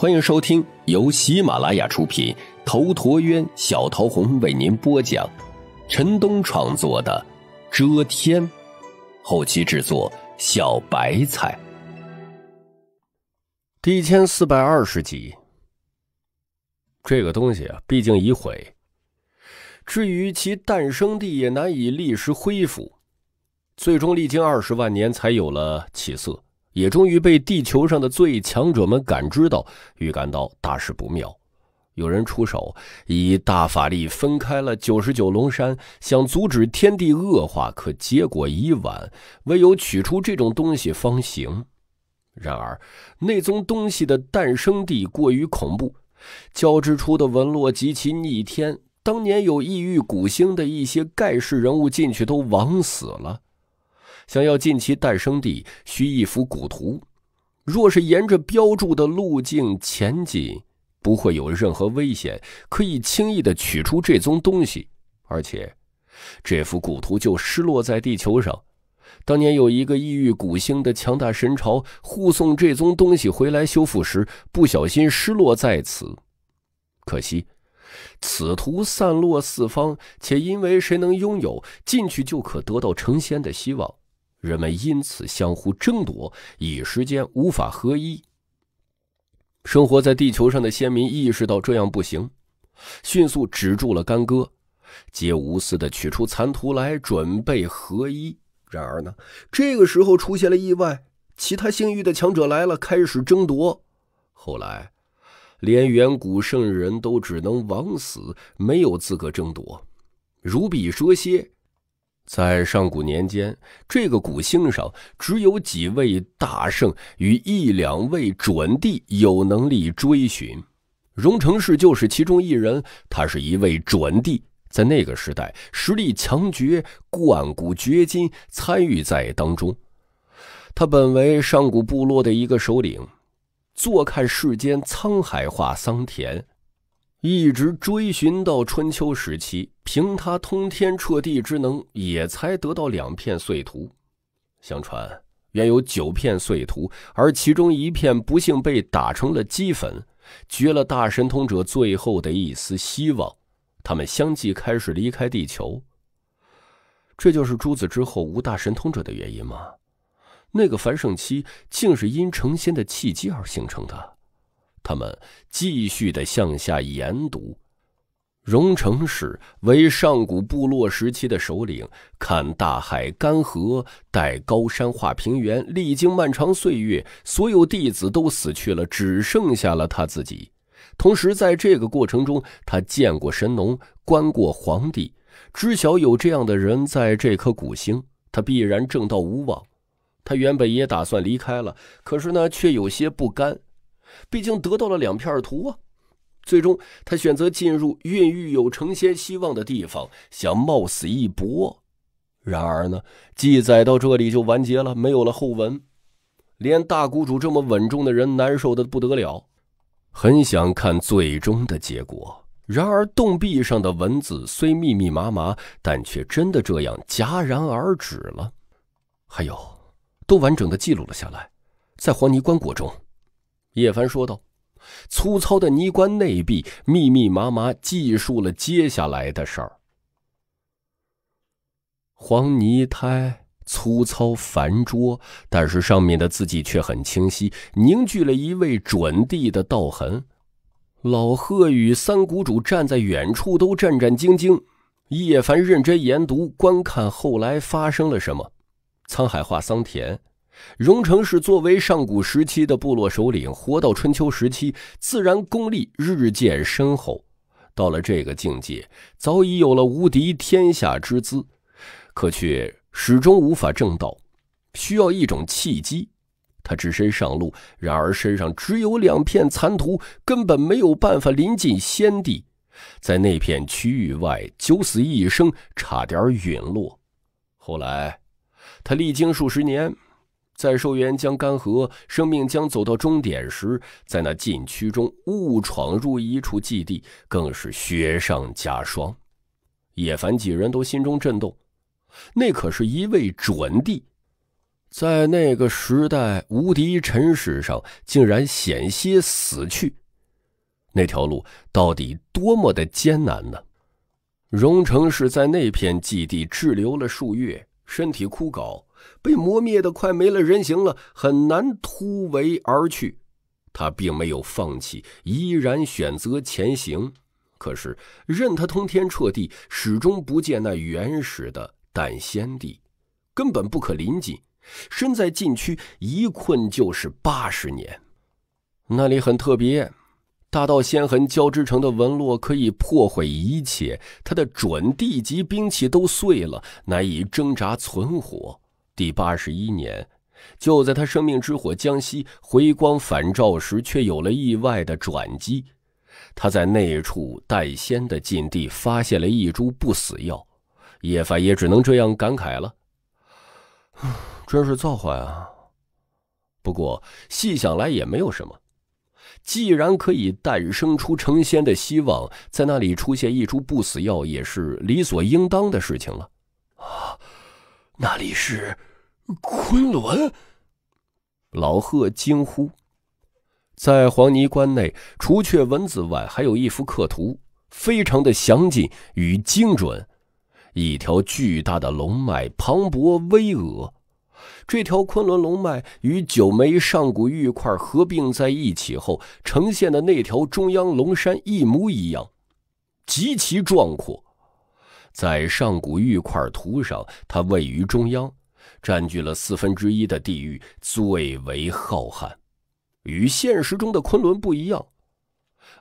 欢迎收听由喜马拉雅出品，头陀渊、小桃红为您播讲，陈东创作的《遮天》，后期制作小白菜。第一千四百二十集。这个东西啊，毕竟已毁，至于其诞生地也难以立时恢复，最终历经二十万年才有了起色。也终于被地球上的最强者们感知到，预感到大事不妙。有人出手，以大法力分开了九十九龙山，想阻止天地恶化，可结果已晚，唯有取出这种东西方行。然而，那宗东西的诞生地过于恐怖，交织出的纹络极其逆天。当年有异域古星的一些盖世人物进去，都枉死了。想要进其诞生地，需一幅古图。若是沿着标注的路径前进，不会有任何危险，可以轻易的取出这宗东西。而且，这幅古图就失落在地球上。当年有一个异域古星的强大神朝护送这宗东西回来修复时，不小心失落在此。可惜，此图散落四方，且因为谁能拥有，进去就可得到成仙的希望。人们因此相互争夺，一时间无法合一。生活在地球上的先民意识到这样不行，迅速止住了干戈，皆无私的取出残图来准备合一。然而呢，这个时候出现了意外，其他星域的强者来了，开始争夺。后来，连远古圣人都只能枉死，没有资格争夺。如比说歇。在上古年间，这个古星上只有几位大圣与一两位准帝有能力追寻。荣成氏就是其中一人，他是一位准帝，在那个时代实力强绝，贯古绝今，参与在当中。他本为上古部落的一个首领，坐看世间沧海化桑田。一直追寻到春秋时期，凭他通天彻地之能，也才得到两片碎图。相传原有九片碎图，而其中一片不幸被打成了齑粉，绝了大神通者最后的一丝希望。他们相继开始离开地球。这就是诸子之后无大神通者的原因吗？那个繁盛期竟是因成仙的契机而形成的。他们继续的向下研读。荣成氏为上古部落时期的首领，看大海干涸，待高山化平原。历经漫长岁月，所有弟子都死去了，只剩下了他自己。同时，在这个过程中，他见过神农，观过皇帝，知晓有这样的人在这颗古星，他必然正道无望。他原本也打算离开了，可是呢，却有些不甘。毕竟得到了两片图啊，最终他选择进入孕育有成仙希望的地方，想冒死一搏。然而呢，记载到这里就完结了，没有了后文。连大谷主这么稳重的人难受的不得了，很想看最终的结果。然而洞壁上的文字虽密密麻麻，但却真的这样戛然而止了。还有，都完整的记录了下来，在黄泥棺椁中。叶凡说道：“粗糙的泥棺内壁密密麻麻记述了接下来的事儿。黄泥胎粗糙繁拙，但是上面的字迹却很清晰，凝聚了一位准帝的道痕。老贺与三谷主站在远处都战战兢兢。叶凡认真研读观看，后来发生了什么？沧海化桑田。”荣成是作为上古时期的部落首领，活到春秋时期，自然功力日渐深厚。到了这个境界，早已有了无敌天下之姿，可却始终无法正道，需要一种契机。他只身上路，然而身上只有两片残图，根本没有办法临近先帝。在那片区域外，九死一生，差点陨落。后来，他历经数十年。在寿元将干涸，生命将走到终点时，在那禁区中误闯入一处祭地，更是雪上加霜。叶凡几人都心中震动，那可是一位准帝。在那个时代无敌尘世上，竟然险些死去，那条路到底多么的艰难呢？荣成是在那片基地滞留了数月，身体枯槁，被磨灭的快没了人形了，很难突围而去。他并没有放弃，依然选择前行。可是任他通天彻地，始终不见那原始的淡仙地，根本不可临近。身在禁区，一困就是八十年。那里很特别，大道仙痕交织成的纹络可以破毁一切。他的准地级兵器都碎了，难以挣扎存活。第八十一年，就在他生命之火将熄、回光返照时，却有了意外的转机。他在那处待仙的禁地发现了一株不死药，叶凡也只能这样感慨了。真是造化啊！不过细想来也没有什么，既然可以诞生出成仙的希望，在那里出现一株不死药也是理所应当的事情了。啊，那里是昆仑！老贺惊呼。在黄泥关内，除却文字外，还有一幅刻图，非常的详尽与精准。一条巨大的龙脉，磅礴巍峨。这条昆仑龙脉与九枚上古玉块合并在一起后呈现的那条中央龙山一模一样，极其壮阔。在上古玉块图上，它位于中央，占据了四分之一的地域，最为浩瀚。与现实中的昆仑不一样，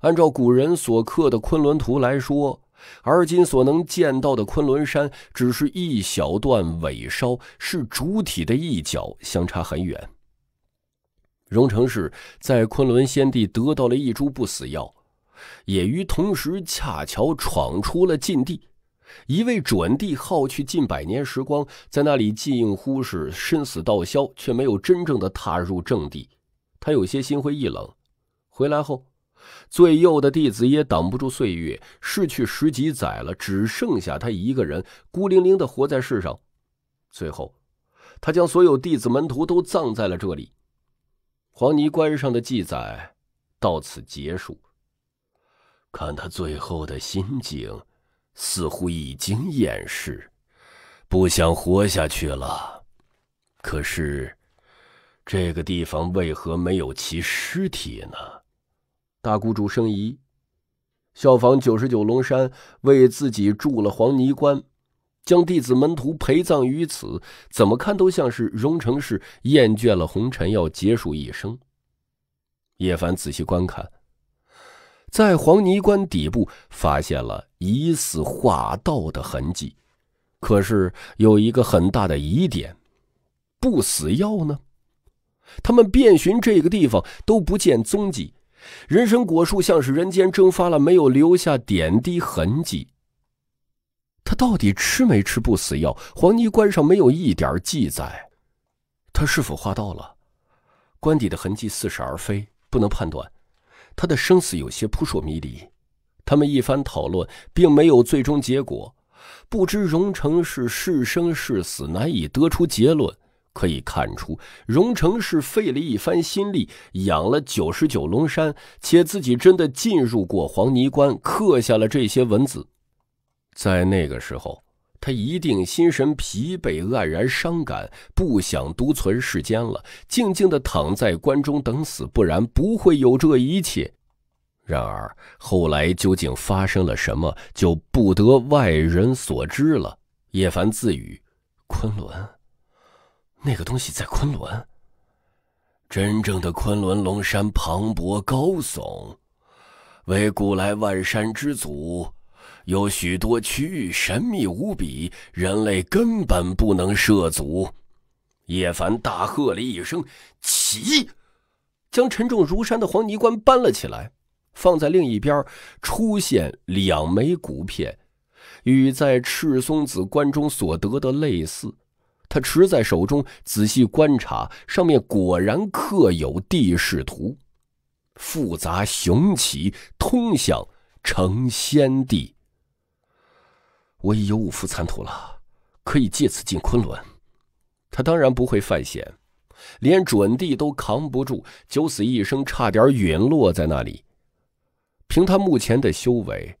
按照古人所刻的昆仑图来说。而今所能见到的昆仑山，只是一小段尾梢，是主体的一角，相差很远。荣成氏在昆仑仙地得到了一株不死药，也于同时恰巧闯出了禁地。一位准帝耗去近百年时光，在那里近乎是生死道消，却没有真正的踏入正地，他有些心灰意冷。回来后。最幼的弟子也挡不住岁月，逝去十几载了，只剩下他一个人，孤零零的活在世上。最后，他将所有弟子门徒都葬在了这里。黄泥关上的记载到此结束。看他最后的心境，似乎已经厌世，不想活下去了。可是，这个地方为何没有其尸体呢？大谷主生疑，效仿九十九龙山为自己筑了黄泥关，将弟子门徒陪葬于此，怎么看都像是荣成氏厌倦了红尘，要结束一生。叶凡仔细观看，在黄泥关底部发现了疑似画道的痕迹，可是有一个很大的疑点：不死药呢？他们遍寻这个地方都不见踪迹。人参果树像是人间蒸发了，没有留下点滴痕迹。他到底吃没吃不死药？黄泥关上没有一点记载。他是否化道了？关底的痕迹似是而非，不能判断。他的生死有些扑朔迷离。他们一番讨论，并没有最终结果。不知荣成是是生是死，难以得出结论。可以看出，荣成是费了一番心力养了九十九龙山，且自己真的进入过黄泥关，刻下了这些文字。在那个时候，他一定心神疲惫、黯然伤感，不想独存世间了，静静的躺在关中等死，不然不会有这一切。然而后来究竟发生了什么，就不得外人所知了。叶凡自语：“昆仑。”那个东西在昆仑。真正的昆仑龙山磅礴高耸，为古来万山之祖，有许多区域神秘无比，人类根本不能涉足。叶凡大喝了一声：“起！”将沉重如山的黄泥棺搬了起来，放在另一边。出现两枚骨片，与在赤松子棺中所得的类似。他持在手中，仔细观察，上面果然刻有地势图，复杂雄奇，通向成仙地。我已有五幅残图了，可以借此进昆仑。他当然不会犯险，连准帝都扛不住，九死一生，差点陨落在那里。凭他目前的修为，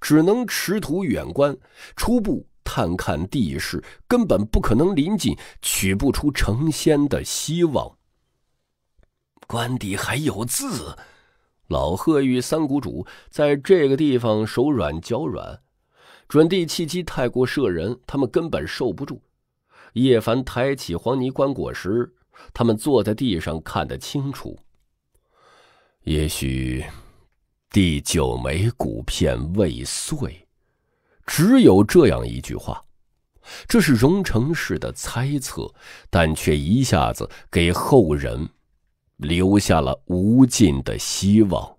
只能持图远观，初步探看地势，根本不可能临近，取不出成仙的希望。官邸还有字，老贺与三谷主在这个地方手软脚软，准地气机太过摄人，他们根本受不住。叶凡抬起黄泥棺椁时，他们坐在地上看得清楚。也许。第九枚骨片未碎，只有这样一句话，这是荣成氏的猜测，但却一下子给后人留下了无尽的希望。